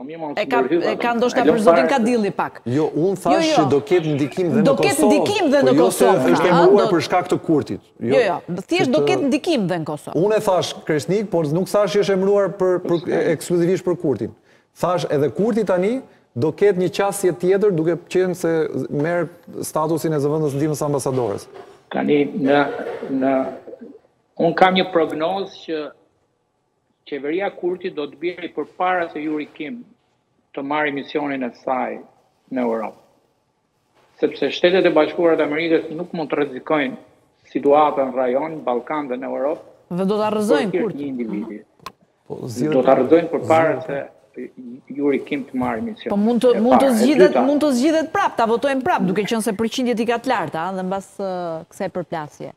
Po e ka e ka ndoshta për zotin Kadilli pak. Jo, un jo, thash jo. që do ketë ndikim dhe në Kosovë. Do ketë ndikim dhe po në jo Kosovë. Është emëruar për shkak të Kurtit. Jo, jo, jo thjesht do ketë ndikim dhe në Kosovë. Un e thash Kresnik, por nuk thash që është emëruar për ekskluzivisht për Kurtin. Thash edhe Kurti tani do ketë një qasje tjetër duke qenë se merr statusin e zëvendës ndihmëses ambasadores. Tani në në un kam një prognozë që Qeveria Kurti do të bjerë përpara se Yuri Kim të marri misionin e saj në Europë. Sepse Shtetet e Bashkuara të Amerikës nuk mund të rrezikojnë situatën në rajon, Ballkan dhe në Europë Dhe do ta rrëzojnë për hir të një individi. Do ta rrëzojnë përpara se Yuri Kim të marri misionin. Po mund të mund të zgjidhet, mund të zgjidhet prapë, ta votojnë prapë, duke qenë se përqindjet i ka të larta dhe mbas kësaj përplasje.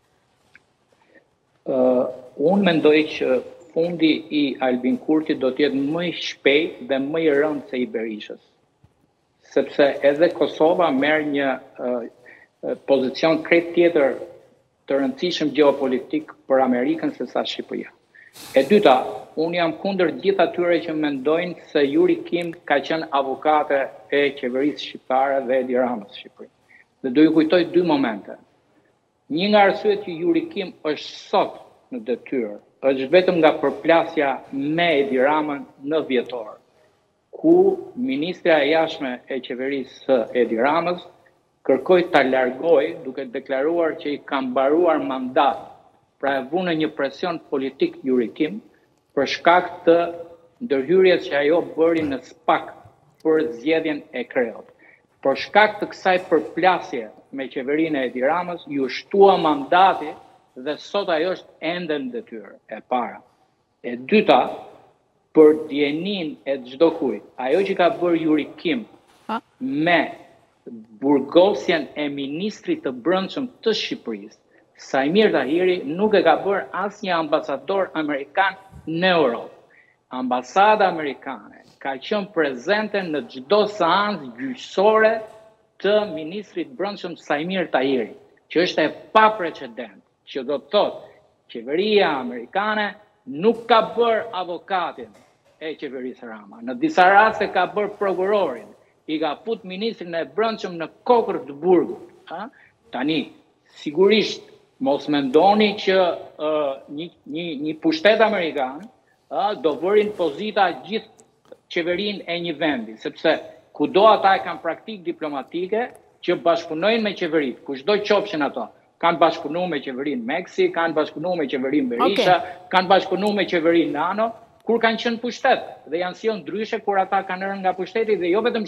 Unë mendoj që fundi i Albin Kurtit do të jetë më i shpejtë dhe më i rëndë se i Berishës. Sepse edhe Kosova merr një pozicion krejt tjetër të rëndësishëm gjeopolitik për Amerikën se sa Shqipëria. E dyta, unë jam kundër gjithë atyre që mendojnë se Juri Kim ka qenë avokate e qeverisë shqiptare dhe Edi Ramës në Shqipëri. Dhe do ju kujtoj dy momente. Një nga arsyet që Yuri Kim është sot në detyrë është vetëm nga përplasja me Edi Ramën në dhjetor, ku ministrja e Jashtme e qeverisë së Edi Ramës kërkoi ta largojë duke deklaruar që i ka mbaruar mandati. Pra e vu në një presion politik Yuri Kim për shkak të ndërhyrjes që ajo bëri në SPAK për zgjedhjen e kreut. Për shkak të kësaj përplasje me qeverinë e Edi Ramës iu shtua mandati dhe sot ajo është ende në detyrë, e para. E dyta, për dijeninë e çdokujt, ajo që ka bërë Yuri Kim me Burgosjen e ministrit të Brendshëm të Shqipërisë, Saimir Tahiri nuk e ka bërë asnjë ambasador amerikan në Europë. Ambasada amerikane ka qenë prezente në çdo seancë gjyqësore të ministrit të Brendshëm Saimir Tahiri, që është e paprecedent. Që do të thotë, qeveria amerikane nuk ka bërë avokatin e qeverisë Rama, në disa raste ka bërë prokurorin, i ka fut ministrin e Brendshëm në kokrr të burgut, ë? Tani, sigurisht, mos mendoni që ë një një një pushtet amerikan, ë, do vërë në pozita gjithë qeverinë e një vendi, sepse kudo ata e kanë praktikë diplomatike që bashkëpunojnë me qeveritë, kushdo qofshin ato, kanë bashkëpunu me qeverinë Meksi, kanë bashkëpunu me qeverinë Berisha, kanë bashkëpunu me qeverinë Nano, kur kanë qenë në pushtet, dhe janë sjellë ndryshe kur ata kanë rënë nga pushteti dhe jo vetëm